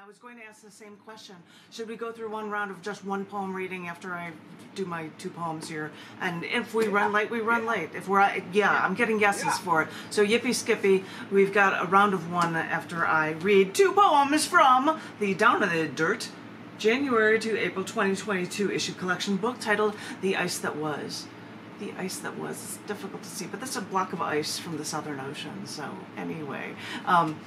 I was going to ask the same question. Should we go through one round of just one poem reading after I do my two poems here? And if we run late, we run late. If we're, yeah, I'm getting yeses Yeah. for it. So Yippee Skippy, we've got a round of one after I read two poems from the Down in the Dirt, January to April 2022 issue collection book titled The Ice That Was. The ice that was it's difficult to see, but that's a block of ice from the Southern Ocean. So anyway, um,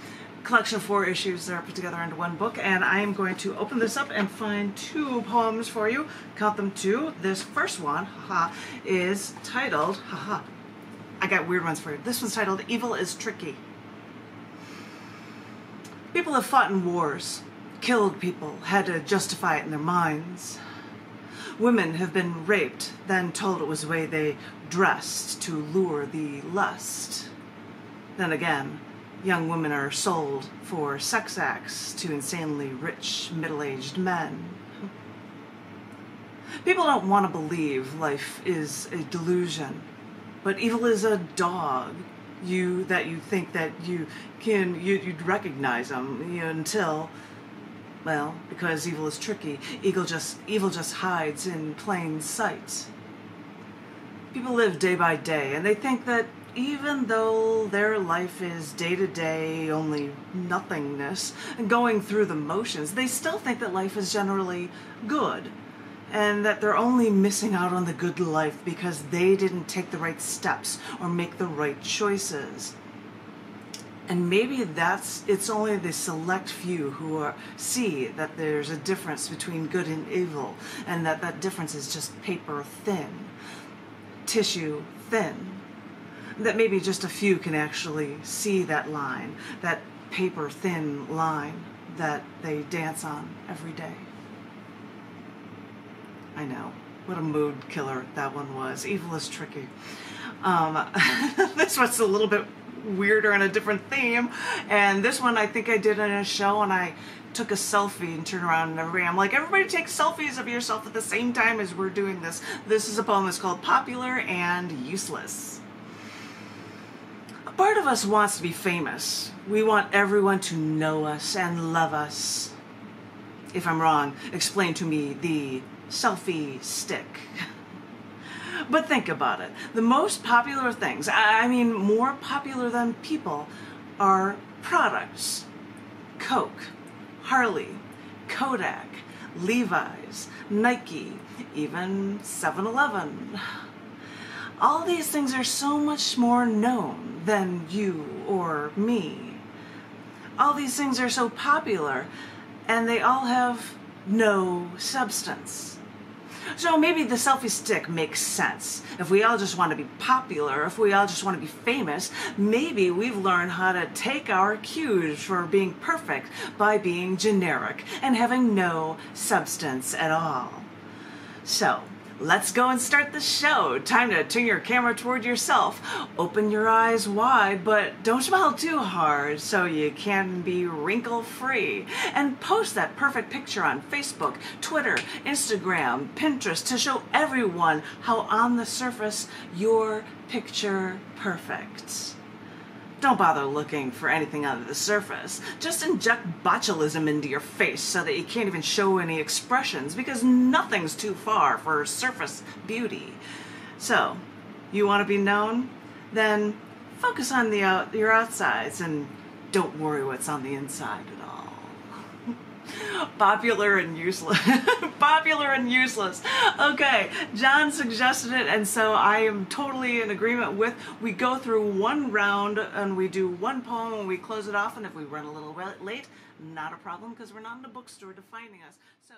collection of four issues that are put together into one book, and I am going to open this up and find two poems for you. Count them two. This first one, haha, is titled, haha. I got weird ones for you. This one's titled "Evil is Tricky." People have fought in wars, killed people, had to justify it in their minds. Women have been raped, then told it was the way they dressed to lure the lust. Then again, young women are sold for sex acts to insanely rich, middle aged men. People don't want to believe life is a delusion, but evil is a dog. You that you think that you can you, you'd recognize them you until well, because evil is tricky, evil just evil just hides in plain sight. People live day by day, and they think that even though their life is day to day only nothingness and going through the motions, they still think that life is generally good, and that they're only missing out on the good life because they didn't take the right steps or make the right choices. And maybe that's it's only the select few who are see that there's a difference between good and evil and that that difference is just paper thin tissue thin that maybe just a few can actually see that line that paper thin line that they dance on every day i know what a mood killer that one was evil is tricky um, this one's a little bit weirder and a different theme. And this one I think I did in a show and I took a selfie and turned around and everybody, I'm like, everybody take selfies of yourself at the same time as we're doing this. This is a poem that's called Popular and Useless. Part of us wants to be famous. We want everyone to know us and love us. If I'm wrong, explain to me the selfie stick. But think about it. The most popular things, I mean, more popular than people, are products Coke, Harley, Kodak, Levi's, Nike, even 7 Eleven. All these things are so much more known than you or me. All these things are so popular, and they all have no substance. So maybe the selfie stick makes sense. If we all just want to be popular, if we all just want to be famous, maybe we've learned how to take our cues for being perfect by being generic and having no substance at all. So, let's go and start the show. Time to turn your camera toward yourself. Open your eyes wide, but don't smile too hard so you can be wrinkle free. And post that perfect picture on Facebook, Twitter, Instagram, Pinterest to show everyone how on the surface you're picture perfect. Don't bother looking for anything under the surface. Just inject botulism into your face so that you can't even show any expressions because nothing's too far for surface beauty. So, you want to be known? Then focus on the out, your outsides and don't worry what's on the inside. Popular and useless. Popular and useless. Okay, John suggested it, and so I am totally in agreement with. We go through one round and we do one poem and we close it off. And if we run a little late, not a problem because we're not in a bookstore defining us. So.